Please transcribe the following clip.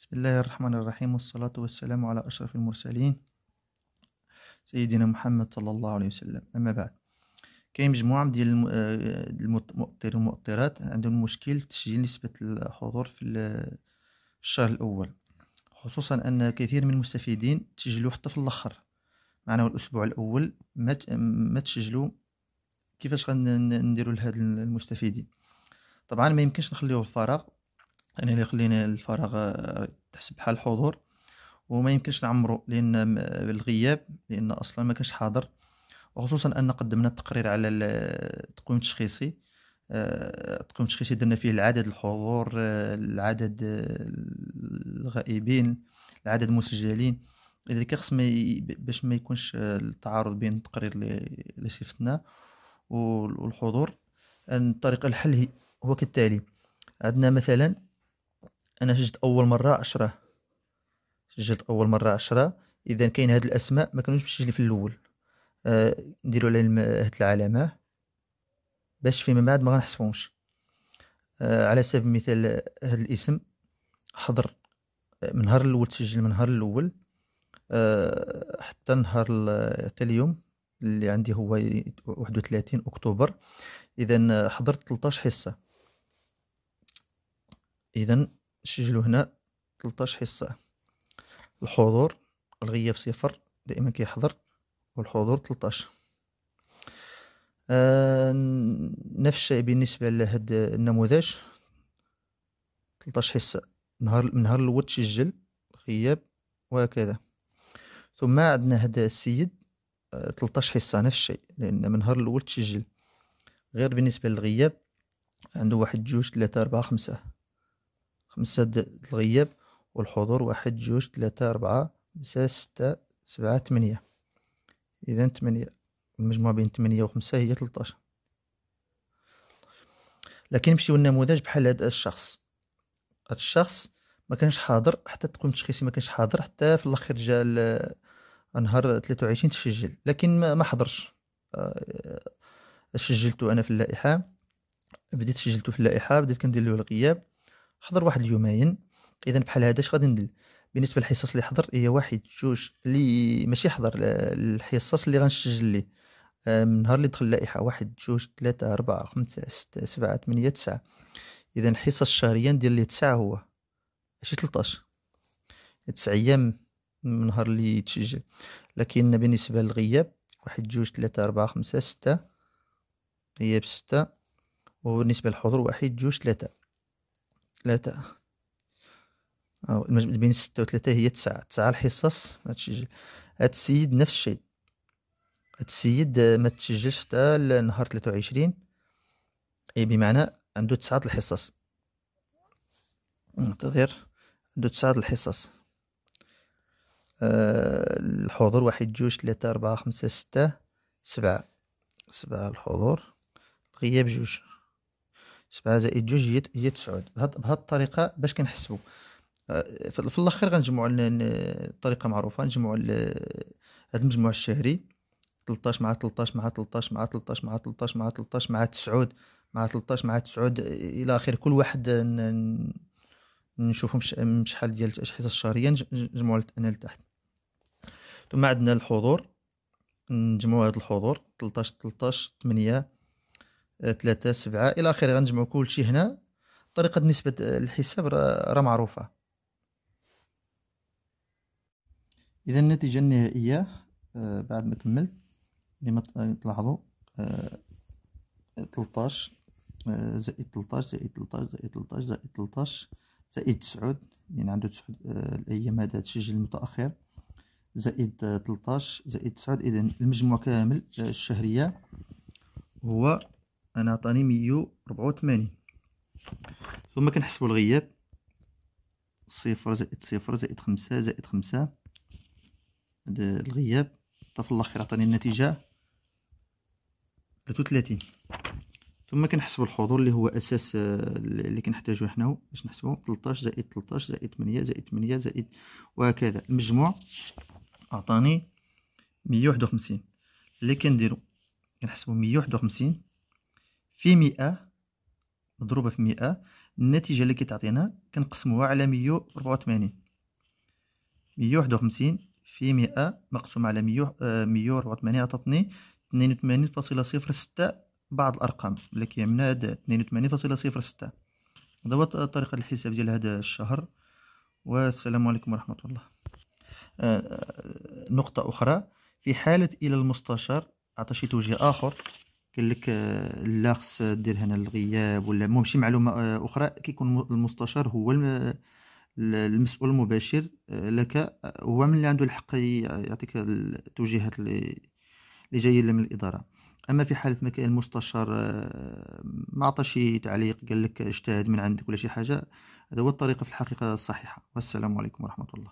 بسم الله الرحمن الرحيم والصلاة والسلام على أشرف المرسلين سيدنا محمد صلى الله عليه وسلم. أما بعد كاين مجموعة ديال الم- آه، والمؤطرات عندهم مشكل في تسجيل نسبة الحضور في ال- في الشهر الأول خصوصا أن كثير من المستفيدين تسجلوا حتى في الآخر معناه الأسبوع الأول ما تسجلوا كيفاش غنديروا لهاد المستفيدين. طبعا ما يمكنش نخليوه الفراغ يعني اللي خلينا الفراغ آه، تحسب بحال الحضور وما يمكنش نعمرو لأن الغياب لأن أصلا ما كانش حاضر وخصوصا أن قدمنا التقرير على ال- التقويم التشخيصي آه، التقويم التشخيصي درنا فيه العدد الحضور آه، العدد آه، الغائبين العدد المسجلين لذلك خص ما باش ما يكونش آه، التعارض بين التقرير اللي وال- والحضور أن طريقة الحل هو كالتالي عندنا مثلا أنا سجلت أول مرة عشرة. سجلت أول مرة عشرة. إذا كاين هاد الأسماء ما كانوش مسجلين في الأول. آه نديرو عليهم هاد العلامة. باش فيما بعد ما غنحسبهمش. آه على سبيل المثال هاد الاسم حضر من نهار الأول تسجل من نهار الأول. آه حتى نهار حتى اليوم اللي عندي هو 31 أكتوبر. إذا حضرت 13 حصة. إذا سجلوا هنا 13 حصة. الحضور الغياب صفر دائما كيحضر والحضور 13 آه نفس الشيء بالنسبة لهاد النموذج. 13 حصة. نهار من نهار الأول تسجل غياب وهكذا. ثم عندنا هذا السيد آه 13 حصة. نفس الشيء لأن من نهار الأول تسجل. غير بالنسبة للغياب عنده واحد جوج ثلاثة أربعة خمسة. خمسة الغياب والحضور واحد جوج ثلاثة أربعة خمسة ستة سبعة ثمانية إذا ثمانية المجموع بين ثمانية وخمسة هي تلتاش. لكن نمشيو لنموذج بحال هاد الشخص. هاد الشخص ما كانش حاضر حتى التقويم التشخيصي ما كانش حاضر حتى في الآخر جا نهار 23 تسجل. لكن ما ما حضرش. آه، سجلته أنا في اللائحة. بديت سجلته في اللائحة بديت كندير له الغياب. حضر واحد اليومين. اذا بحال هذا اش غادي ندير. بالنسبة للحصص اللي حضر هي واحد جوج اللي ماشي حضر الحصص اللي غنسجل ليه. آه، من نهار اللي دخل اللائحة واحد جوج ثلاثة أربعة خمسة ستة سبعة ثمانية تسعة. إذا الحصص الشهرية ندير ليه تسعة هو. ماشي تلطاش. تسع أيام من نهار اللي يتسجل لكن بالنسبة للغياب واحد جوج ثلاثة أربعة خمسة ستة. غياب ستة. وبالنسبة للحضور واحد جوج ثلاثة ثلاثة. أو المجموع بين ستة وثلاثة هي تسعة. تسعة الحصص ما تسجل هاد السيد نفس الشيء. هاد السيد ما تسجلش حتى لنهار ثلاثة وعشرين. أي بمعنى عنده تسعة الحصص. انتظر عنده تسعة الحصص. آه، الحضور واحد جوج ثلاثة أربعة خمسة ستة سبعة. سبعة الحضور. الغياب جوج. سبعة زائد جوج هي هي تسعود. بهاد الطريقة باش كنحسبو. آه، في الآخر ال- الطريقة معروفة نجمعوا ال- هاد المجموع الشهري 13 مع 13 مع 13 مع 13 مع 13 مع 13 مع تسعود مع 13 مع تسعود إلى اخره كل واحد نشوفو شحال ديال الحصص الشهرية نج- نجمعوا أنا لتحت. ثم عندنا الحضور. نجمعوا هاد الحضور 13 13 8 3 7 إلى آخره غنجمعوا كلشي هنا. طريقة نسبة الحساب راه معروفة. إذا النتيجة النهائية آه، بعد ما كملت كما ت- تلاحظوا آه، 13 آه، زائد 13 زائد 13 زائد 13 زائد 13 زائد 9 يعني عنده 9 الأيام هذا تسجيل متأخر. زائد آه، 13 زائد 9 إذا المجموع كامل آه، الشهرية هو أنا عطاني 184 ثم كنحسبوا الغياب. صفر زائد صفر زائد خمسة زائد خمسة. هذا الغياب. في الآخر عطاني النتيجة. ثلاثة وثلاثين. ثم كنحسبوا الحضور اللي هو أساس آه، اللي كنحتاجو حنا باش نحسبو 13 زائد 13 زائد 8 زائد 8 زائد وهكذا. المجموع عطاني 151 اللي كنديرو كنحسبو 151 في 100 مضروبة في 100 النتيجة اللي كتعطينا كنقسموها على مية وربعة وثمانين. مية وواحد وخمسين في مئة مقسوم على مية وربعة وثمانين عطاتني اثنين وثمانين فاصلة صفر ستة بعض الأرقام اللي كيعملنا هاد اثنين وثمانين فاصلة صفر ستة. هذا هو طريقة الحساب ديال هذا الشهر. والسلام عليكم ورحمة الله. آه، آه، نقطة أخرى. في حالة إلى المستشار عطى شي توجيه آخر. قال لك آه، لا خص دير هنا الغياب ولا المهم شي معلومة أخرى كيكون المستشار هو المسؤول المباشر لك هو من اللي عنده الحق يعطيك التوجيهات اللي جاية من الإدارة. أما في حالة ما كان المستشار ما عطى شي تعليق قال لك اجتهد من عندك ولا شي حاجة هذا هو الطريقة في الحقيقة الصحيحة. والسلام عليكم ورحمة الله.